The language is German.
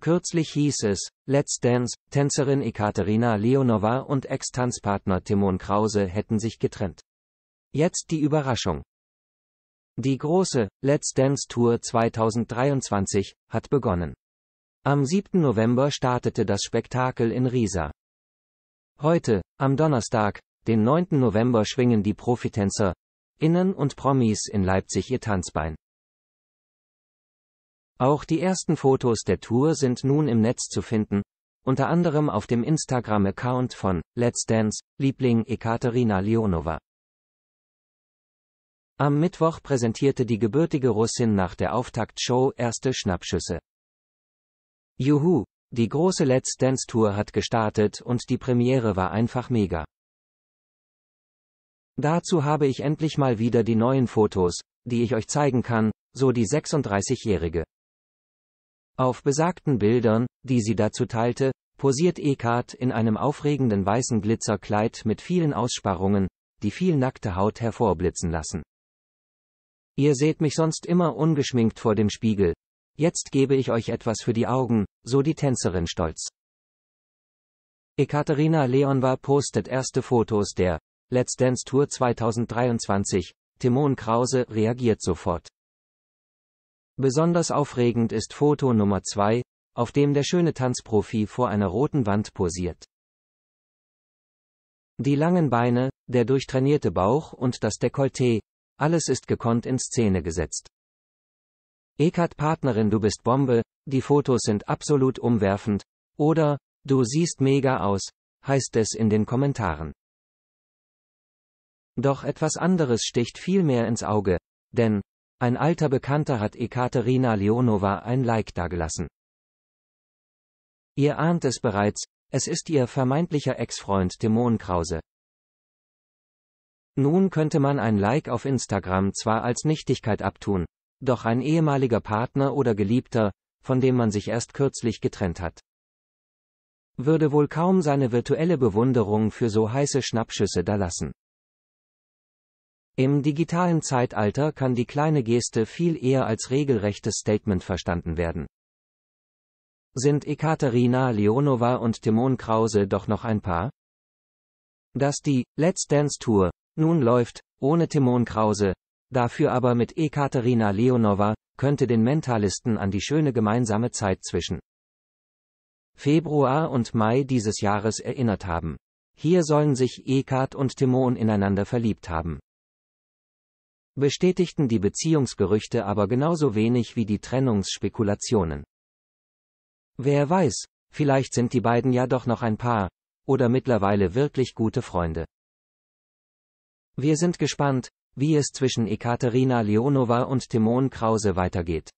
Kürzlich hieß es, Let's Dance, Tänzerin Ekaterina Leonova und Ex-Tanzpartner Timon Krause hätten sich getrennt. Jetzt die Überraschung. Die große Let's Dance Tour 2023 hat begonnen. Am 7. November startete das Spektakel in Riesa. Heute, am Donnerstag, den 9. November schwingen die Profitänzer, Innen und Promis in Leipzig ihr Tanzbein. Auch die ersten Fotos der Tour sind nun im Netz zu finden, unter anderem auf dem Instagram-Account von Let's Dance, Liebling Ekaterina Leonova. Am Mittwoch präsentierte die gebürtige Russin nach der Auftaktshow erste Schnappschüsse. Juhu, die große Let's Dance Tour hat gestartet und die Premiere war einfach mega. Dazu habe ich endlich mal wieder die neuen Fotos, die ich euch zeigen kann, so die 36-Jährige. Auf besagten Bildern, die sie dazu teilte, posiert Eckart in einem aufregenden weißen Glitzerkleid mit vielen Aussparungen, die viel nackte Haut hervorblitzen lassen. Ihr seht mich sonst immer ungeschminkt vor dem Spiegel. Jetzt gebe ich euch etwas für die Augen, so die Tänzerin stolz. Ekaterina Leonva postet erste Fotos der Let's Dance Tour 2023. Timon Krause reagiert sofort. Besonders aufregend ist Foto Nummer 2, auf dem der schöne Tanzprofi vor einer roten Wand posiert. Die langen Beine, der durchtrainierte Bauch und das Dekolleté, alles ist gekonnt in Szene gesetzt. Ekat Partnerin du bist Bombe, die Fotos sind absolut umwerfend, oder, du siehst mega aus, heißt es in den Kommentaren. Doch etwas anderes sticht viel mehr ins Auge, denn, ein alter Bekannter hat Ekaterina Leonova ein Like dagelassen. Ihr ahnt es bereits, es ist ihr vermeintlicher Ex-Freund Timon Krause. Nun könnte man ein Like auf Instagram zwar als Nichtigkeit abtun, doch ein ehemaliger Partner oder Geliebter, von dem man sich erst kürzlich getrennt hat. Würde wohl kaum seine virtuelle Bewunderung für so heiße Schnappschüsse da lassen. Im digitalen Zeitalter kann die kleine Geste viel eher als regelrechtes Statement verstanden werden. Sind Ekaterina Leonova und Timon Krause doch noch ein Paar? Dass die Let's Dance Tour nun läuft, ohne Timon Krause, dafür aber mit Ekaterina Leonova, könnte den Mentalisten an die schöne gemeinsame Zeit zwischen Februar und Mai dieses Jahres erinnert haben. Hier sollen sich Ekat und Timon ineinander verliebt haben bestätigten die Beziehungsgerüchte aber genauso wenig wie die Trennungsspekulationen. Wer weiß, vielleicht sind die beiden ja doch noch ein Paar, oder mittlerweile wirklich gute Freunde. Wir sind gespannt, wie es zwischen Ekaterina Leonova und Timon Krause weitergeht.